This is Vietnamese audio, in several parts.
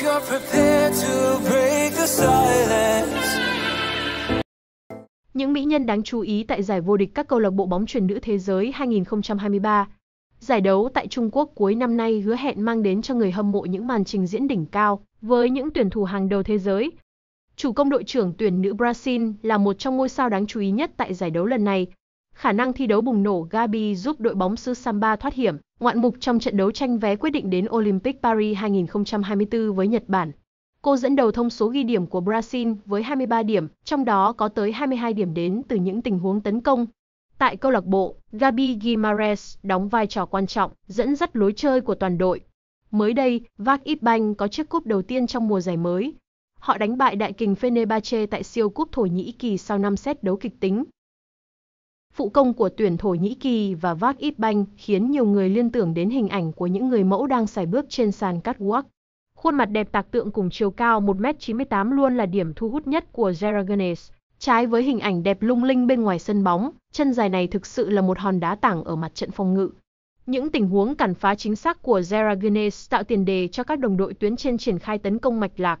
if you're prepared to break the silence. Những mỹ nhân đáng chú ý tại giải vô địch các câu lạc bộ bóng truyền nữ thế giới 2023. Giải đấu tại Trung Quốc cuối năm nay hứa hẹn mang đến cho người hâm mộ những màn trình diễn đỉnh cao với những tuyển thủ hàng đầu thế giới. Chủ công đội trưởng tuyển nữ Brazil là một trong ngôi sao đáng chú ý nhất tại giải đấu lần này. Khả năng thi đấu bùng nổ Gabi giúp đội bóng xứ Samba thoát hiểm, ngoạn mục trong trận đấu tranh vé quyết định đến Olympic Paris 2024 với Nhật Bản. Cô dẫn đầu thông số ghi điểm của Brazil với 23 điểm, trong đó có tới 22 điểm đến từ những tình huống tấn công. Tại câu lạc bộ, Gabi Guimares đóng vai trò quan trọng, dẫn dắt lối chơi của toàn đội. Mới đây, Vác Ít Banh có chiếc cúp đầu tiên trong mùa giải mới. Họ đánh bại đại kình Fenerbahce tại siêu cúp Thổ Nhĩ Kỳ sau 5 set đấu kịch tính. Phụ công của tuyển Thổ Nhĩ Kỳ và Vác Ít Banh khiến nhiều người liên tưởng đến hình ảnh của những người mẫu đang xài bước trên sàn catwalk. Khuôn mặt đẹp tạc tượng cùng chiều cao 1m98 luôn là điểm thu hút nhất của Zaragones. Trái với hình ảnh đẹp lung linh bên ngoài sân bóng, chân dài này thực sự là một hòn đá tảng ở mặt trận phòng ngự. Những tình huống cản phá chính xác của Zaragones tạo tiền đề cho các đồng đội tuyến trên triển khai tấn công mạch lạc.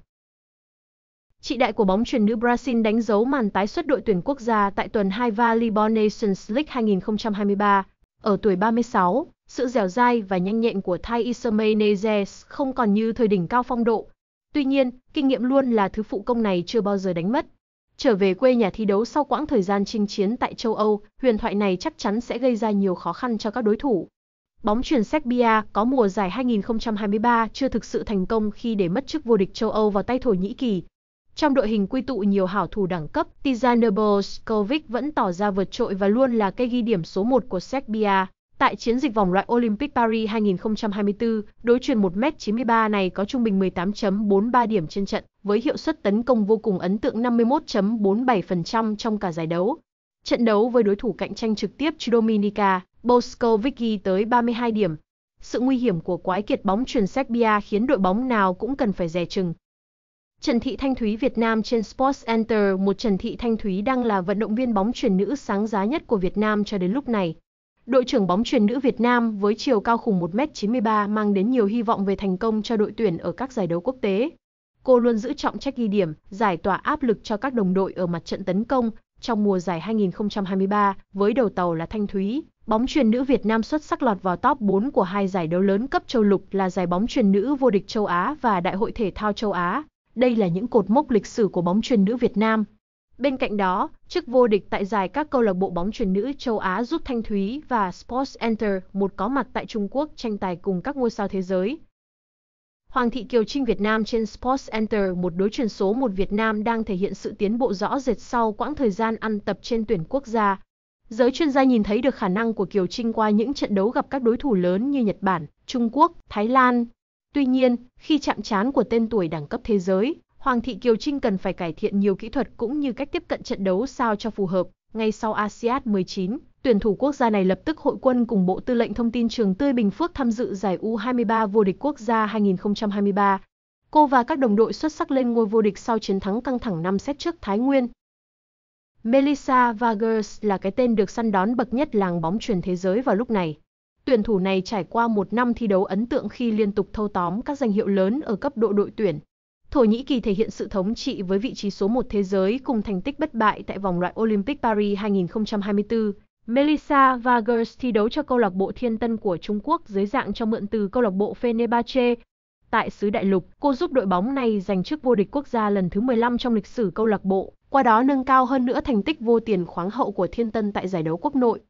Chị đại của bóng chuyền nữ Brazil đánh dấu màn tái xuất đội tuyển quốc gia tại tuần 2 Volleyball Nations League 2023. Ở tuổi 36, sự dẻo dai và nhanh nhẹn của Thai Isamainezes không còn như thời đỉnh cao phong độ. Tuy nhiên, kinh nghiệm luôn là thứ phụ công này chưa bao giờ đánh mất. Trở về quê nhà thi đấu sau quãng thời gian chinh chiến tại châu Âu, huyền thoại này chắc chắn sẽ gây ra nhiều khó khăn cho các đối thủ. Bóng chuyền Serbia có mùa giải 2023 chưa thực sự thành công khi để mất chức vô địch châu Âu vào tay Thổ Nhĩ Kỳ. Trong đội hình quy tụ nhiều hảo thủ đẳng cấp, Tijana Boskovic vẫn tỏ ra vượt trội và luôn là cây ghi điểm số 1 của Serbia. Tại chiến dịch vòng loại Olympic Paris 2024, đối truyền 1m93 này có trung bình 18.43 điểm trên trận, với hiệu suất tấn công vô cùng ấn tượng 51.47% trong cả giải đấu. Trận đấu với đối thủ cạnh tranh trực tiếp Dominica, Boskovic ghi tới 32 điểm. Sự nguy hiểm của quái kiệt bóng truyền Serbia khiến đội bóng nào cũng cần phải dè chừng. Trần Thị Thanh Thúy Việt Nam trên Sports Center, một Trần Thị Thanh Thúy đang là vận động viên bóng chuyền nữ sáng giá nhất của Việt Nam cho đến lúc này. Đội trưởng bóng chuyền nữ Việt Nam với chiều cao khủng 1m93 mang đến nhiều hy vọng về thành công cho đội tuyển ở các giải đấu quốc tế. Cô luôn giữ trọng trách ghi điểm, giải tỏa áp lực cho các đồng đội ở mặt trận tấn công trong mùa giải 2023 với đầu tàu là Thanh Thúy. Bóng chuyền nữ Việt Nam xuất sắc lọt vào top 4 của hai giải đấu lớn cấp châu lục là giải bóng chuyền nữ vô địch châu Á và Đại hội thể thao châu Á. Đây là những cột mốc lịch sử của bóng chuyền nữ Việt Nam. Bên cạnh đó, chức vô địch tại giải các câu lạc bộ bóng chuyền nữ châu Á giúp Thanh Thúy và Sports Enter một có mặt tại Trung Quốc tranh tài cùng các ngôi sao thế giới. Hoàng thị Kiều Trinh Việt Nam trên Sports Enter một đối truyền số một Việt Nam đang thể hiện sự tiến bộ rõ rệt sau quãng thời gian ăn tập trên tuyển quốc gia. Giới chuyên gia nhìn thấy được khả năng của Kiều Trinh qua những trận đấu gặp các đối thủ lớn như Nhật Bản, Trung Quốc, Thái Lan. Tuy nhiên, khi chạm trán của tên tuổi đẳng cấp thế giới, Hoàng thị Kiều Trinh cần phải cải thiện nhiều kỹ thuật cũng như cách tiếp cận trận đấu sao cho phù hợp. Ngay sau ASEAN 19, tuyển thủ quốc gia này lập tức hội quân cùng Bộ Tư lệnh Thông tin Trường Tươi Bình Phước tham dự giải U23 vô địch quốc gia 2023. Cô và các đồng đội xuất sắc lên ngôi vô địch sau chiến thắng căng thẳng 5 set trước Thái Nguyên. Melissa Vargas là cái tên được săn đón bậc nhất làng bóng truyền thế giới vào lúc này. Tuyển thủ này trải qua một năm thi đấu ấn tượng khi liên tục thâu tóm các danh hiệu lớn ở cấp độ đội tuyển. Thổ Nhĩ Kỳ thể hiện sự thống trị với vị trí số 1 thế giới cùng thành tích bất bại tại vòng loại Olympic Paris 2024. Melissa Vargas thi đấu cho câu lạc bộ Thiên Tân của Trung Quốc dưới dạng cho mượn từ câu lạc bộ Fenerbahce. Tại xứ đại lục, cô giúp đội bóng này giành chức vô địch quốc gia lần thứ 15 trong lịch sử câu lạc bộ, qua đó nâng cao hơn nữa thành tích vô tiền khoáng hậu của Thiên Tân tại giải đấu quốc nội.